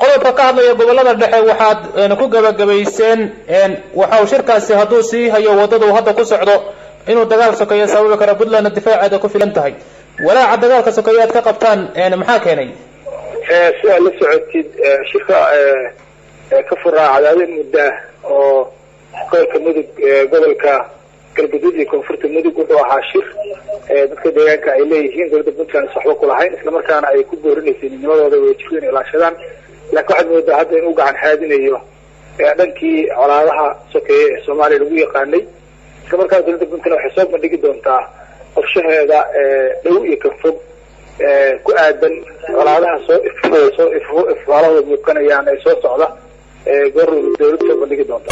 qodobka ka hadlaya gobollada dhexe waxaad ku gabagabayseen waxa uu shirkaasi hadduu sii hayo waddada uu hadda ku socdo inuu dagaal sokeeyo sababi karo puntlandna difaaceeda ku filan tahay. Walaaca dagaalka sokeeye aad ka qabtaan maxaa keenay? Si aad la socotid shirka ka furaa cadaadad muddo ah oo gobolka mudug gobolka galguduud iyo koonfurta mudug wuxuu ahaa shir dadka deegaanka ay leeyihiin dowladda puntland waxba kulahayn islamarkaana ay ku boorinaysay midnimadooda wadajirku inay ilaashadaan laakiin waxaad moodaa hadda inuu gacan haadinayo dhankii colaadaha sokeeye ee soomaaliya lagu yaqaanay islamarkaana dowladda puntland waxay soo bandhigi doontaa qorshaheeda dhow iyo ka ku aadan colaadaha soo ifaalahooda muuqanayaan ee soo socda goor dowladda soo bandhigi doonta